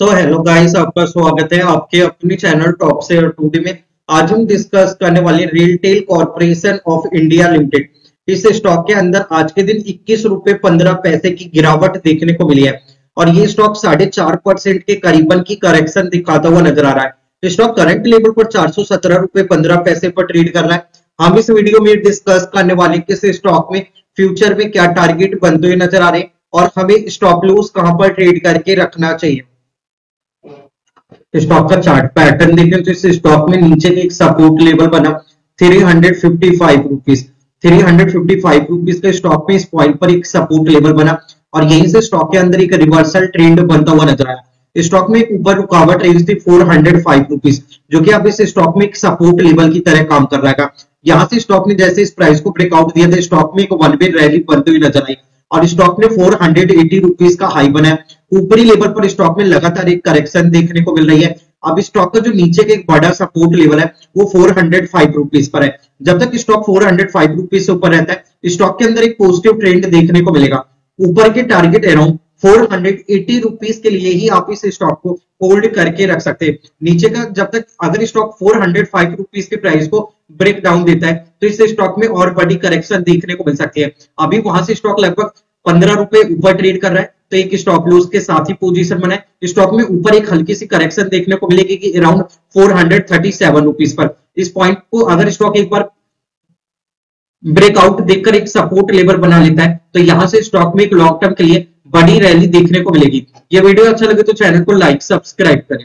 So hello guys आपका स्वागत है आपके अपने चैनल टॉप से टूडे में। आज हम डिस्कस करने वाले retail corporation of India limited इस स्टॉक के अंदर आज के दिन इक्कीस रुपए पंद्रह पैसे की गिरावट देखने को मिली है। और ये स्टॉक साढ़े चार परसेंट के करीबन की करेक्शन दिखाता हुआ नज़र आ रहा है। स्टॉक करंट लेवल पर चार सौ सत्रह रुपए पंद्रह पैसे पर ट्रेड कर रहा है। हम इस वीडियो में डिस्कस करने वाले किस स्टॉक में फ्यूचर में क्या टारगेट बनते हुए नज़र आ रहे हैं। और हमें स्टॉप लूज कहाँ पर ट्रेड करके रखना चाहिए। स्टॉक का चार्ट पैटर्न देखें तो इस स्टॉक में नीचे एक सपोर्ट लेवल बना। Three hundred fifty five rupees three hundred fifty five rupees के स्टॉक में इस पॉइंट पर एक सपोर्ट लेवल बना। और यहीं से स्टॉक के अंदर एक रिवर्सल ट्रेंड बनता हुआ नज़र आया। स्टॉक में ऊपर रुकावट रही थी फोर हंड्रेड फाइव रुपीज़ जो कि अब इस स्टॉक में एक सपोर्ट लेवल की तरह काम कर रहा है। यहाँ से स्टॉक ने जैसे इस प्राइस को ब्रेकआउट दिया था स्टॉक में एक वन वे रैली बनती हुई नज़र आई। और स्टॉक ने फोर हंड्रेड एटी रुपीज़ का हाई बनाया। ऊपरी लेवल पर स्टॉक में लगातार एक करेक्शन देखने को मिल रही है। अब स्टॉक का जो नीचे का एक बड़ा सपोर्ट लेवल है, वो फोर हंड्रेड फाइव रुपीज़ पर है। जब तक stock four hundred five rupees से ऊपर रहता है स्टॉक के अंदर एक पॉजिटिव ट्रेंड देखने को मिलेगा। ऊपर के target around four hundred eighty rupees के लिए ही आप इस स्टॉक को होल्ड करके रख सकते हैं। नीचे का जब तक अगर stock four hundred five rupees के प्राइस को ब्रेक डाउन देता है तो इस स्टॉक में और बड़ी करेक्शन देखने को मिल सकती है। अभी वहाँ से स्टॉक लगभग पंद्रह रुपए ऊपर ट्रेड कर रहा है। तो एक स्टॉप लूज के साथ ही पोजीशन बनाए स्टॉक में ऊपर एक हल्की सी करेक्शन देखने को मिलेगी कि around four hundred thirty seven rupees पर। इस पॉइंट को अगर स्टॉक एक बार ब्रेकआउट देखकर एक सपोर्ट लेवल बना लेता है तो यहाँ से स्टॉक में एक लॉन्ग टर्म के लिए बड़ी रैली देखने को मिलेगी। ये वीडियो अच्छा लगे तो चैनल को लाइक सब्सक्राइब करें।